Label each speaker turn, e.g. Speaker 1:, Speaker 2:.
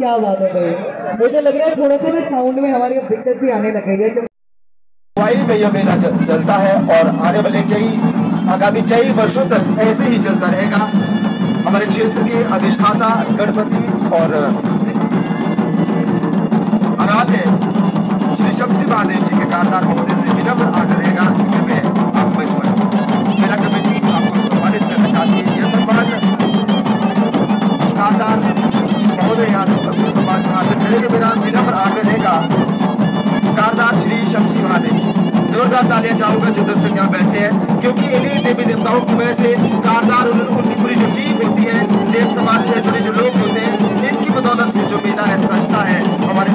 Speaker 1: क्या बात है भाई? मुझे लग रहा है थोड़ा सा साउंड में हमारी दिक्कत भी आने लगेगी
Speaker 2: वाई में यह मेला चलता है और आने वाले कई आगामी कई वर्षों तक ऐसे ही चलता रहेगा। हमारे क्षेत्र के अधिष्ठाता गणपति और आराध्य श्री शमसी महादेव जी के कारदार महोदय से विनम्र आग्रह कि कमेटी आपको सम्मानित करना चाहती है। सम्मान कारदार महोदय यहाँ से सभी समाज में हासिल करेंगे। मेरा विनम्र आग्रह रहेगा कारदार श्री शमसी महादेव जोरदार तालियाँ चाहूँगा जो दर्शक यहाँ बैठे हैं, क्योंकि करते है हमारा